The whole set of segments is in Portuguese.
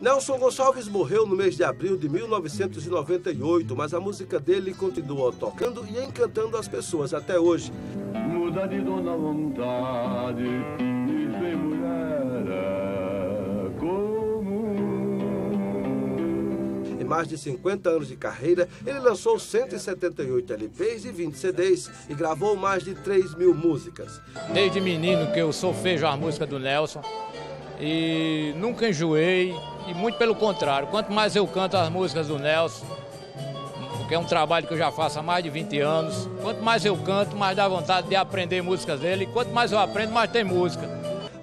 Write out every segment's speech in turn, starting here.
Nelson Gonçalves morreu no mês de abril de 1998, mas a música dele continua tocando e encantando as pessoas até hoje. Muda de dona vontade, de mulher é comum. Em mais de 50 anos de carreira, ele lançou 178 LPs e 20 CDs e gravou mais de 3 mil músicas. Desde menino que eu sou feijão a música do Nelson e nunca enjoei e muito pelo contrário, quanto mais eu canto as músicas do Nelson, porque é um trabalho que eu já faço há mais de 20 anos, quanto mais eu canto, mais dá vontade de aprender músicas dele, e quanto mais eu aprendo, mais tem música.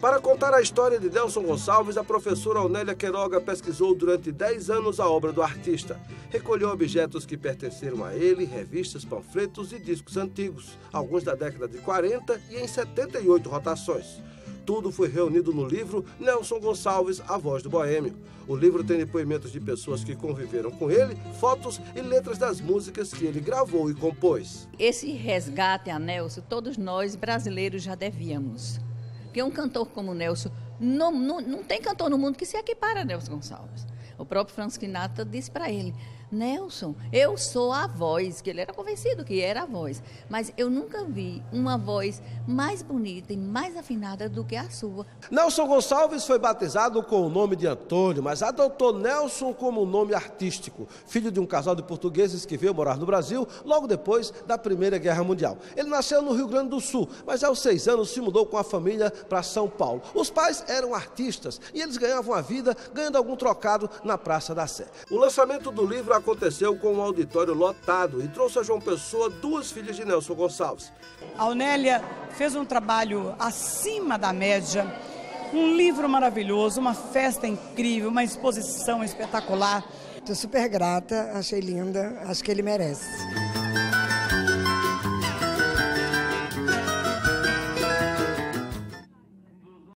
Para contar a história de Nelson Gonçalves, a professora Aunélia Queiroga pesquisou durante 10 anos a obra do artista. Recolheu objetos que pertenceram a ele, revistas, panfletos e discos antigos, alguns da década de 40 e em 78 rotações. Tudo foi reunido no livro Nelson Gonçalves, A Voz do Boêmio. O livro tem depoimentos de pessoas que conviveram com ele, fotos e letras das músicas que ele gravou e compôs. Esse resgate a Nelson, todos nós brasileiros já devíamos. Porque um cantor como Nelson, não, não, não tem cantor no mundo que se equipara a Nelson Gonçalves. O próprio Franz Quinata disse para ele: Nelson, eu sou a voz, que ele era convencido que era a voz, mas eu nunca vi uma voz mais bonita e mais afinada do que a sua. Nelson Gonçalves foi batizado com o nome de Antônio, mas adotou Nelson como nome artístico, filho de um casal de portugueses que veio morar no Brasil logo depois da Primeira Guerra Mundial. Ele nasceu no Rio Grande do Sul, mas aos seis anos se mudou com a família para São Paulo. Os pais eram artistas e eles ganhavam a vida ganhando algum trocado na Praça da Sé. O lançamento do livro aconteceu com um auditório lotado e trouxe a João Pessoa duas filhas de Nelson Gonçalves. A Aunélia fez um trabalho acima da média, um livro maravilhoso, uma festa incrível, uma exposição espetacular. Estou super grata, achei linda, acho que ele merece.